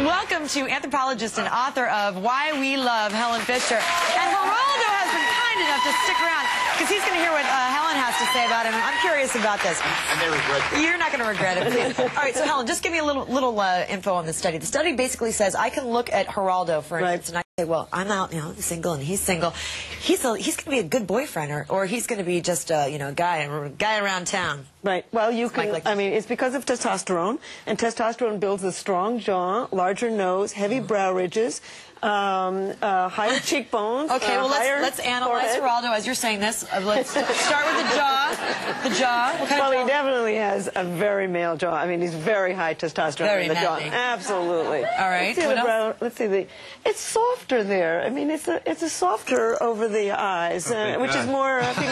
Welcome to anthropologist and author of Why We Love, Helen Fisher. And Geraldo has been kind enough to stick around because he's going to hear what uh, Helen has to say about him. I'm curious about this. I may regret this. You're not going to regret it. please. All right, so Helen, just give me a little little uh, info on the study. The study basically says I can look at Geraldo, for Right. instance, and I say, well, I'm out, you know, single, and he's single. He's a, he's going to be a good boyfriend, or, or he's going to be just a you know guy guy around town. Right. Well, you can. like I mean, it's because of testosterone, and testosterone builds a strong jaw, larger nose, heavy Mm-hmm. brow ridges, um, uh, higher cheekbones. Okay, uh, well let's let's analyze forehead. Geraldo as you're saying this. Uh, let's start with the jaw. The jaw. What kind Well, of he definitely has a very male jaw. I mean, he's very high testosterone Very in the jaw. Absolutely. All right, Let's see the else? brow. Let's see the. It's softer there. I mean, it's a it's a softer over the eyes, uh, thank which is more. Uh, you,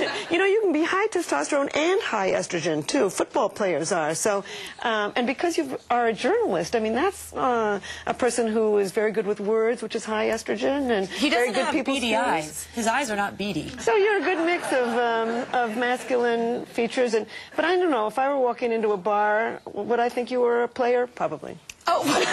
know, you know, you can be high testosterone and high estrogen too. Football players are so, um, and because you are a journalist, I mean, that's uh, a person who is very good with words, which is high estrogen, and He very doesn't good have beady skills. eyes. His eyes are not beady. So you're a good mix of um, of masculine features, and but I don't know if I were walking into a bar, would I think you were a player? Probably. Oh, really?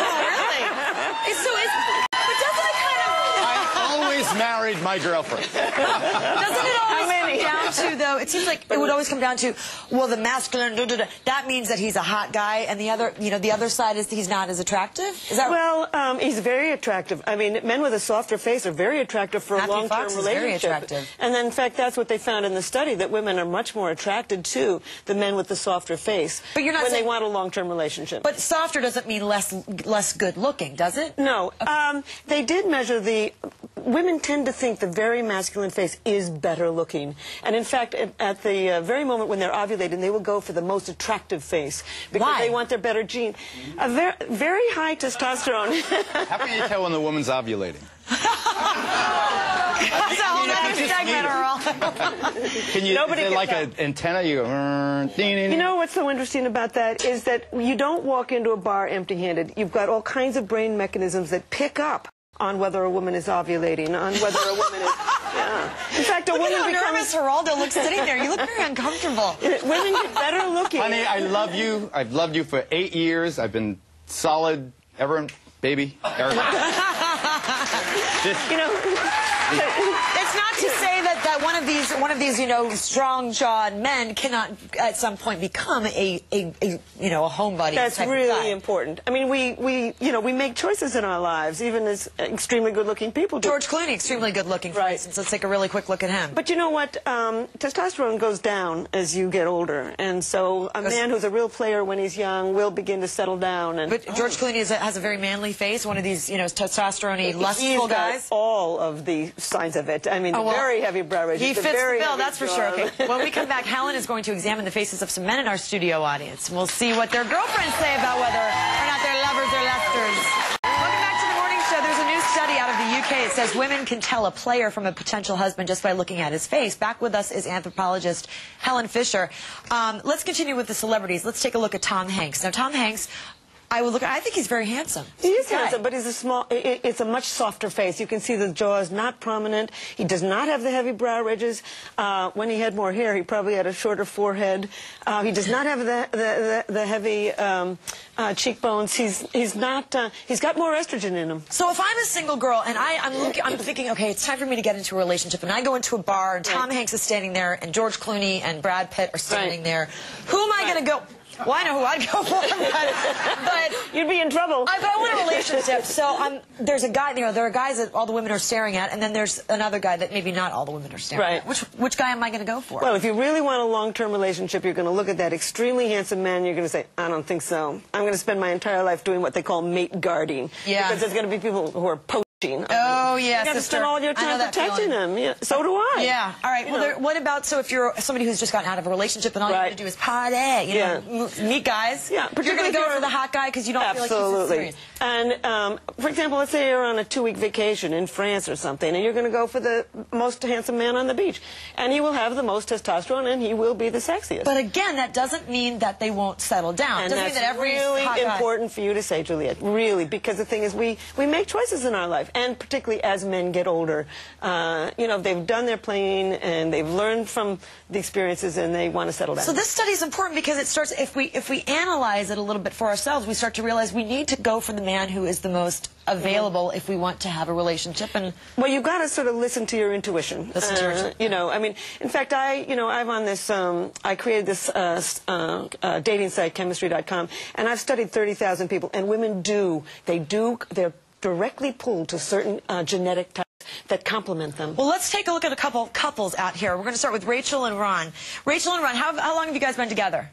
so is, but doesn't it kind of I married my girlfriend. doesn't it always come down to though? It seems like it would always come down to well, the masculine. Da, da, da, that means that he's a hot guy, and the other, you know, the other side is he's not as attractive. Is that Well, um, he's very attractive. I mean, men with a softer face are very attractive for Matthew a long-term relationship. very attractive. And then, in fact, that's what they found in the study that women are much more attracted to the men with the softer face But you're not when saying- they want a long-term relationship. But softer doesn't mean less less good looking, does it? No, um, they did measure the. Women tend to think the very masculine face is better looking, and in fact, at, at the uh, very moment when they're ovulating, they will go for the most attractive face because Why? they want their better gene. A ver- very high testosterone. How can you tell when the woman's ovulating? That's a whole you other just segment, need. Earl. Can you, Nobody is it can like tell. an antenna? You go, "Mm, ding, ding, You know what's so interesting about that is that you don't walk into a bar empty-handed. You've got all kinds of brain mechanisms that pick up on whether a woman is ovulating, on whether a woman is. Yeah. In fact, a Look woman at how becomes. nervous Geraldo looks sitting there. You look very uncomfortable. Women get better looking. Honey, I love you. I've loved you for eight years. I've been solid ever, baby. Ever. Just- you know. It's not to say that, one of these one of these you know strong jawed men cannot at some point become a, a, a you know a homebody. That's type of guy. really important. I mean, we, we, you know, we make choices in our lives, even as extremely good-looking people do. George Clooney, extremely good looking, for Right. instance. Let's take a really quick look at him. But you know what? Um, testosterone goes down as you get older, and so a man who's a real player when he's young will begin to settle down. And But George Clooney is a, has a very manly face, one of these, you know, testosterone lustful guys. all of the signs of it. I mean, Oh, well, very heavy brow He fits the bill, that's for sure. Okay. When we come back, Helen is going to examine the faces of some men in our studio audience. We'll see what their girlfriends say about whether or not they're lovers or lusters. Welcome back to the morning show. There's a new study out of the UK. It says women can tell a player from a potential husband just by looking at his face. Back with us is anthropologist Helen Fisher. Um, let's continue with the celebrities. Let's take a look at Tom Hanks. Now, Tom Hanks. I would look. I think he's very handsome. He is Guy. handsome, but he's a small. i i- it's a much softer face. You can see the jaw is not prominent. He does not have the heavy brow ridges. Uh, when he had more hair, he probably had a shorter forehead. Uh, he does not have the the, the, the heavy um, uh, cheekbones. He's he's not. Uh, he's got more estrogen in him. So if I'm a single girl and I, I'm looking, I'm thinking, okay, it's time for me to get into a relationship, and I go into a bar and Tom Right. Hanks is standing there, and George Clooney and Brad Pitt are standing Right. there. Who am I going to go? Well, I know who I'd go for, but, but You'd be in trouble. I, but I want a relationship. So I'm, there's a guy, you know, there are guys that all the women are staring at, and then there's another guy that maybe not all the women are staring Right. at. Which which guy am I going to go for? Well, if you really want a long-term relationship, you're going to look at that extremely handsome man. You're going to say, "I don't think so. I'm going to spend my entire life doing what they call mate guarding." Yeah. Because there's going to be people who are poaching. Oh, yeah, You got to sister. spend all your I know time that protecting feeling. them. Yeah. So do I. Yeah. All right. You Well, there, what about so if you're somebody who's just gotten out of a relationship and all you Right. have to do is party, you know, meet guys. Yeah, But You're going to go you're- for the hot guy because you don't feel like he's Absolutely. serious. And um, for example, let's say you're on a two-week vacation in France or something, and you're going to go for the most handsome man on the beach, and he will have the most testosterone, and he will be the sexiest. But again, that doesn't mean that they won't settle down. and doesn't that's mean that every really hot guy- important for you to say, Juliet. Really, because the thing is, we we make choices in our life, and particularly as men get older. Uh, you know, they've done their playing and they've learned from the experiences and they want to settle down. So this study is important because it starts if we if we analyze it a little bit for ourselves, we start to realize we need to go for the man who is the most available if we want to have a relationship and Well, you've got to sort of listen to your intuition. Listen to your Uh. You know, I mean, in fact, I, you know, I've on this, um, I created this uh, uh, uh, dating site, chemistry.com, and I've studied 30,000 people, and women do, they do, they're directly pulled to certain uh, genetic types that complement them. Well, let's take a look at a couple couples out here. We're going to start with Rachel and Ron. Rachel and Ron, how, how long have you guys been together?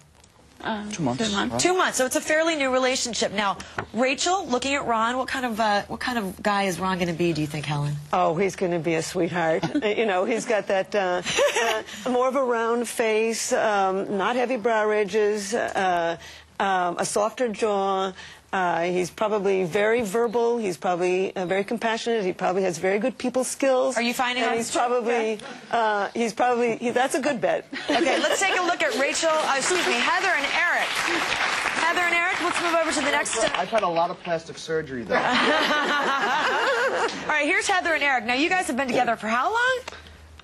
Two months. Two months. So it's a fairly new relationship. Now, Rachel, looking at Ron, what kind of uh, what kind of guy is Ron going to be? Do you think, Helen? Oh, he's going to be a sweetheart. You know, he's got that uh, uh, more of a round face, um, not heavy brow ridges, uh, um, a softer jaw. Uh, he's probably very verbal. He's probably uh, very compassionate. He probably has very good people skills. Are you finding And out he's probably uh, he's probably he, that's a good bet. Okay, let's take a look at Rachel. Uh, excuse me, Heather and Eric. Heather and Eric, let's move over to the next. I've had a lot of plastic surgery, though. All right, here's Heather and Eric. Now, you guys have been together for how long?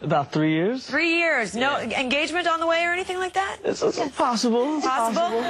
About three years. Three years. No engagement on the way or anything like that? It's, it's possible. It's Possible.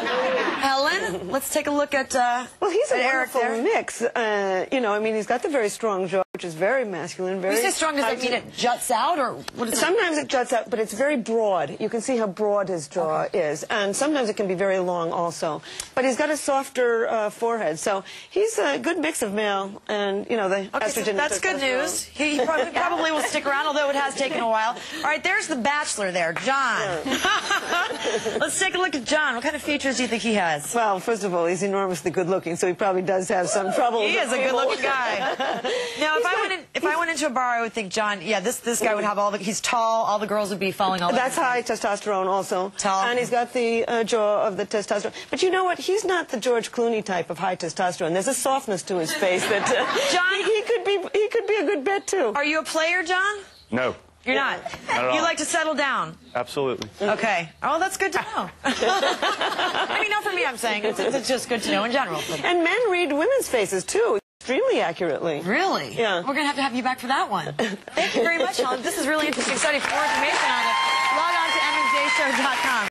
Helen, let's take a look at. Uh, Well, he's a at Eric wonderful mix. Uh, you know, I mean, he's got the very strong jaw, which is very masculine. Very When you say strong, does that mean it juts out, or what is? Sometimes it juts out, but it's very broad. You can see how broad his jaw is. And sometimes it can be very long also. But he's got a softer uh, forehead. So he's a good mix of male and, you know, the Okay, estrogen. and that's good testosterone. news. He probably, probably will stick around, although it has taken a while. All right, there's the bachelor there, John. Let's take a look at John. What kind of features do you think he has? Well, first of all, he's enormously good looking, so he probably does have some trouble. He is a good-looking guy. Now, if I went in, if I went into a bar, I would think John. Yeah, this this guy would have all the. He's tall. All the girls would be falling all. That's over him. high testosterone also. Tall. And he's got the uh, jaw of the testosterone. But you know what? He's not the George Clooney type of high testosterone. There's a softness to his face that uh, John- he, he could be he could be a good bet too. Are you a player, John? No, You're not. Not You all. like to settle down. absolutely. Okay. Oh, that's good to know. I mean, not for me. I'm saying it's, it's just good to know in general. And men read women's faces too, extremely accurately. Really? Yeah. We're going to have to have you back for that one. Thank you very much, Helen. This is really interesting study. For more information on it, log on to msjshow.com.